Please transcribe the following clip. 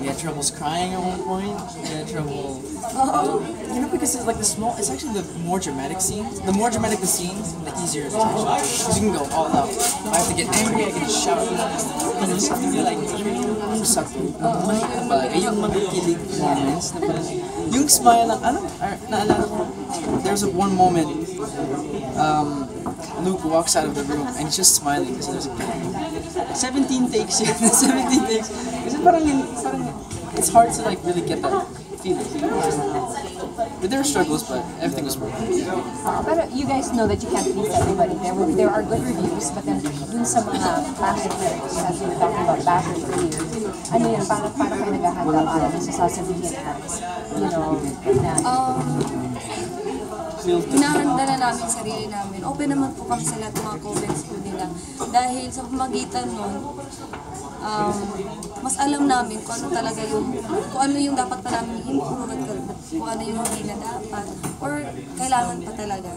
We had troubles crying at one point. We had trouble, uh, you know, because it's like the small. It's actually the more dramatic scenes. The more dramatic the scenes, the easier it is. Because you can go all out. I have to get angry, I can shout. And it's really like sakto. Kumbaga, yung mga kilig moments na yung smile lang, ano, naalala ko, there's a one moment, um, Luke walks out of the room and he's just smiling because there's a kid. 17 takes yun. 17 takes. Kasi parang, parang, it's hard to like really get that feeling. But there were struggles, but everything was working. Uh, pero you guys know that you can't please everybody. There were, there are good reviews, but then dun sa mga passengers, as we were talking about bashers earlier, ano yun, paano, paano kayo naghahanda para dun sa sasabihin at, you know, na, hinahanda na namin sarili namin. Open naman po kami sa lahat ng mga comments po nila. Dahil sa pamagitan nun, um, mas alam namin kung ano talaga yung, kung ano yung dapat pa namin i-improve at kung ano yung hindi na dapat, or kailangan pa talaga.